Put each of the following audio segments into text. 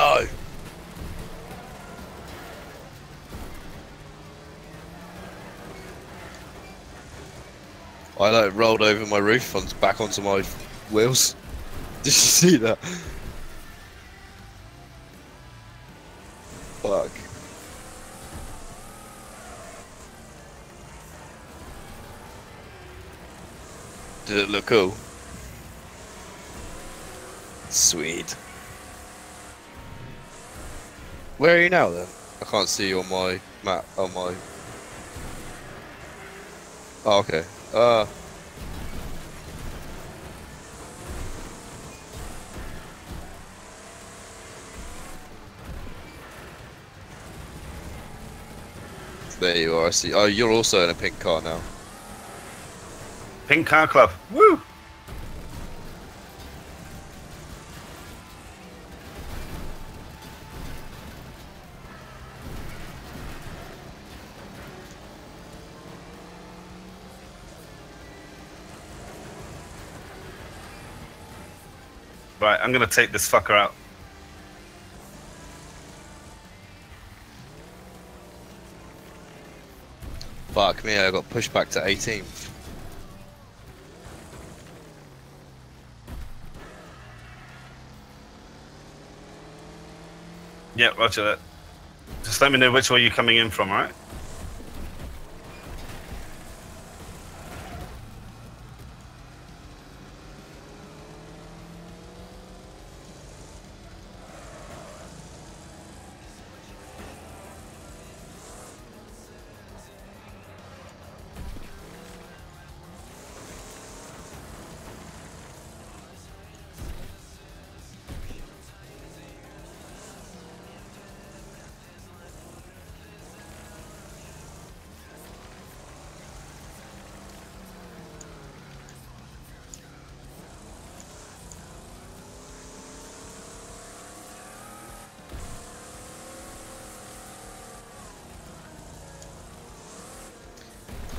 No. I like rolled over my roof and back onto my wheels. Did you see that? Fuck. Did it look cool? Sweet. Where are you now then? I can't see you on my map. On my. Oh, okay. Uh. There you are. I see. Oh, you're also in a pink car now. Pink Car Club. Woo! Right, I'm gonna take this fucker out. Fuck me, I got pushed back to 18th. Yeah, roger that. Just let me know which way you're coming in from, alright?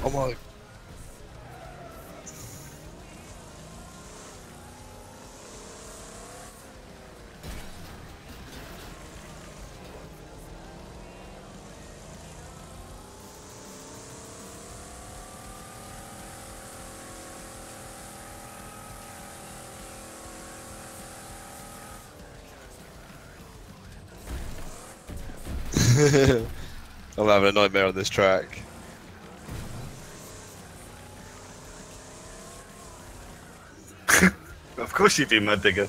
Oh my. I'm having a nightmare on this track. Of course you do, Mud Digger.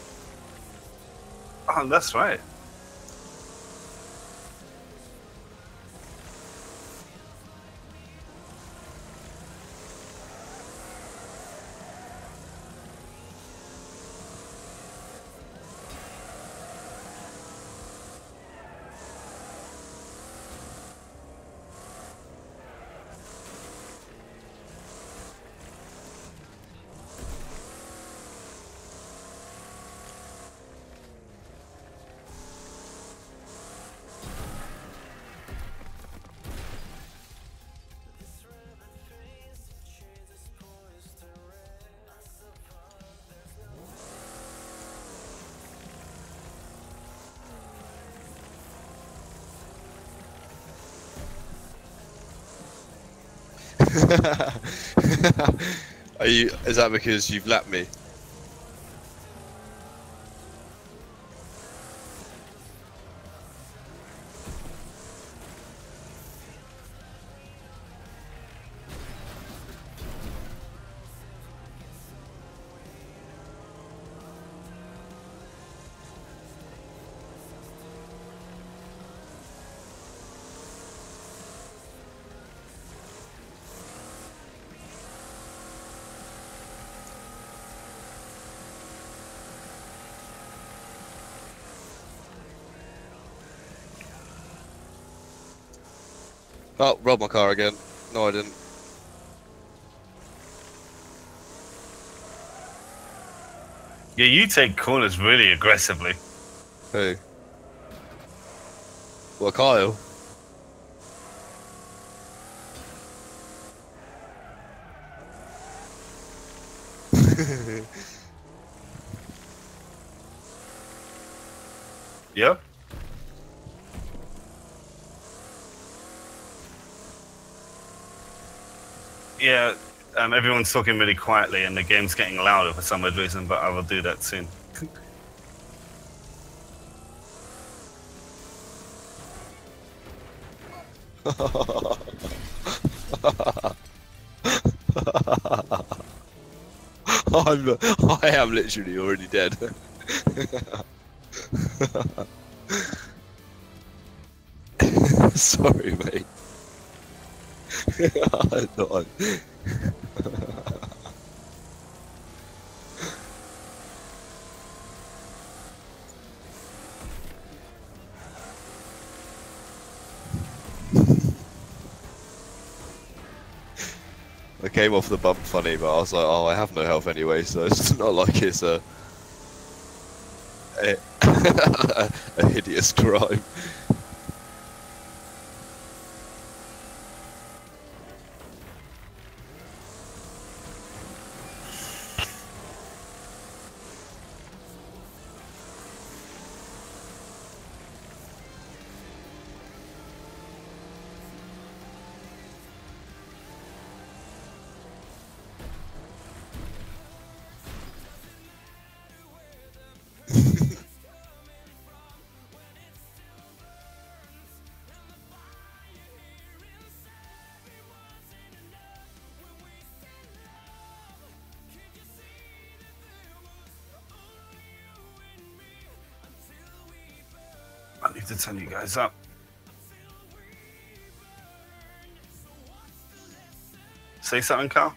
Oh, that's right. Are you? Is that because you've lapped me? Oh, my car again. No, I didn't. Yeah, you take corners really aggressively. Who? Well, Kyle. Yeah? Yeah, um, everyone's talking really quietly and the game's getting louder for some odd reason, but I will do that soon. I'm, I am literally already dead. Sorry, mate. I came off the bump funny, but I was like, oh, I have no health anyway, so it's not like it's a a, a hideous crime. Need to turn you guys up. Say something, Carl.